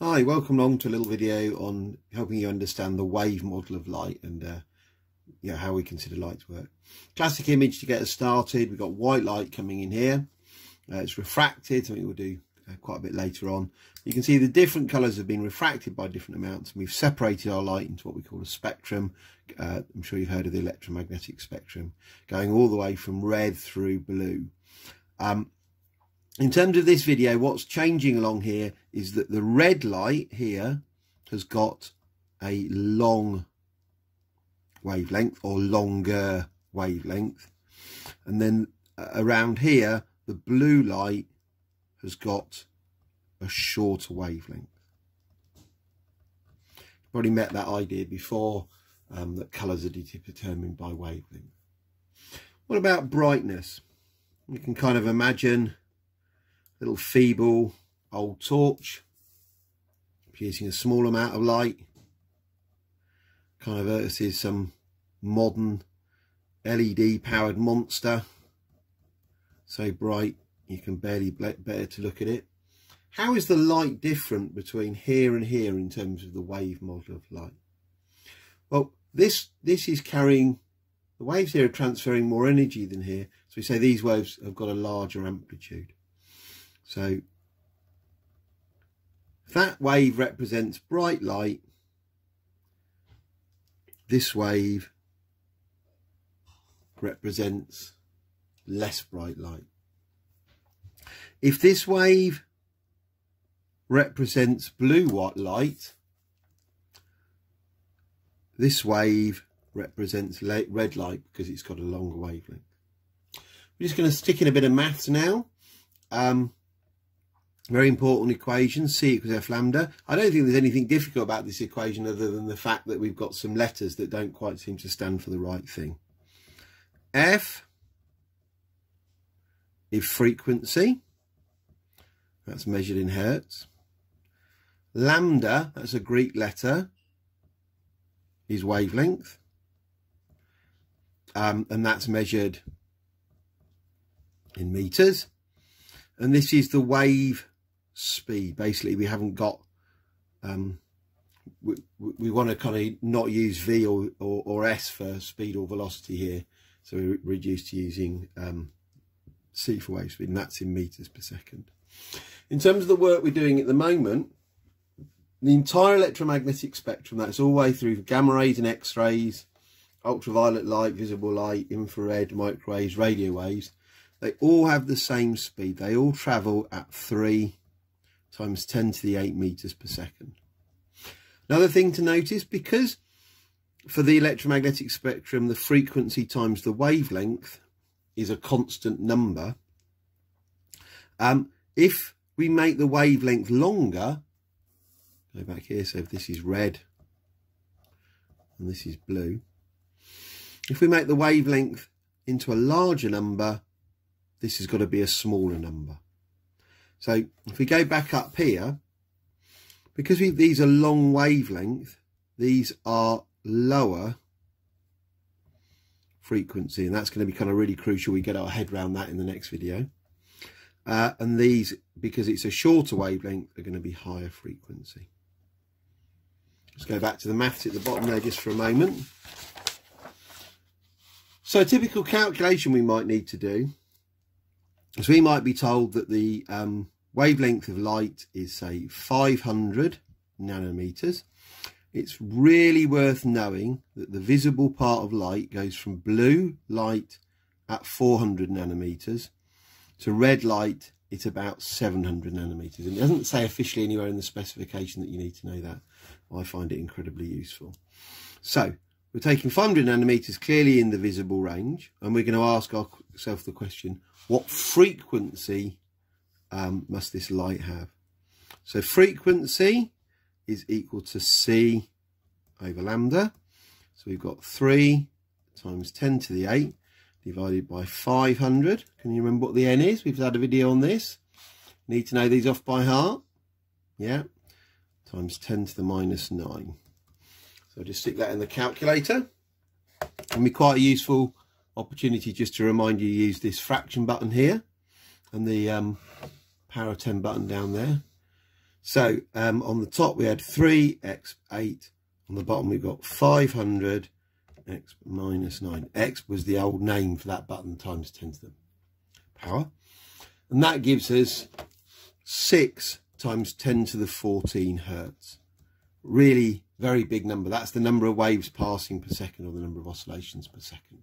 Hi, welcome along to a little video on helping you understand the wave model of light and uh, how we consider light to work. Classic image to get us started. We've got white light coming in here. Uh, it's refracted, something we'll do uh, quite a bit later on. You can see the different colours have been refracted by different amounts. And we've separated our light into what we call a spectrum. Uh, I'm sure you've heard of the electromagnetic spectrum, going all the way from red through blue. Um, in terms of this video, what's changing along here is that the red light here has got a long wavelength or longer wavelength. And then uh, around here, the blue light has got a shorter wavelength. You've Probably met that idea before, um, that colours are determined by wavelength. What about brightness? You can kind of imagine little feeble old torch producing a small amount of light kind of versus some modern LED powered monster. So bright you can barely bear to look at it. How is the light different between here and here in terms of the wave model of light? Well this this is carrying the waves here are transferring more energy than here. So we say these waves have got a larger amplitude so that wave represents bright light. This wave represents less bright light. If this wave represents blue light, this wave represents red light because it's got a longer wavelength. We're just going to stick in a bit of maths now. Um, very important equation, C equals F lambda. I don't think there's anything difficult about this equation other than the fact that we've got some letters that don't quite seem to stand for the right thing. F is frequency. That's measured in hertz. Lambda, that's a Greek letter, is wavelength. Um, and that's measured in meters. And this is the wave speed. Basically, we haven't got, um, we, we want to kind of not use V or, or, or, S for speed or velocity here. So we reduce to using um, C for wave speed, and that's in meters per second. In terms of the work we're doing at the moment, the entire electromagnetic spectrum, that's all the way through gamma rays and X-rays, ultraviolet light, visible light, infrared, microwaves, radio waves, they all have the same speed. They all travel at 3 times 10 to the 8 meters per second. Another thing to notice, because for the electromagnetic spectrum, the frequency times the wavelength is a constant number. Um, if we make the wavelength longer, go back here, so if this is red and this is blue, if we make the wavelength into a larger number, this has got to be a smaller number. So if we go back up here, because we, these are long wavelength, these are lower frequency and that's going to be kind of really crucial we get our head around that in the next video. Uh, and these because it's a shorter wavelength are going to be higher frequency. Let's go back to the maths at the bottom there just for a moment. So a typical calculation we might need to do so we might be told that the um, wavelength of light is say 500 nanometers. It's really worth knowing that the visible part of light goes from blue light at 400 nanometers to red light it's about 700 nanometers. And it doesn't say officially anywhere in the specification that you need to know that. I find it incredibly useful. So we're taking 500 nanometers clearly in the visible range and we're going to ask ourselves the question what frequency um, must this light have? So frequency is equal to C over lambda. So we've got 3 times 10 to the 8 divided by 500. Can you remember what the n is? We've had a video on this. Need to know these off by heart? Yeah. Times 10 to the minus 9. So just stick that in the calculator. Can be quite a useful opportunity just to remind you use this fraction button here and the um, power 10 button down there So um, on the top we had 3 x 8. On the bottom we've got 500 x minus 9. x was the old name for that button times 10 to the power. And that gives us 6 times 10 to the 14 hertz. Really very big number. That's the number of waves passing per second or the number of oscillations per second.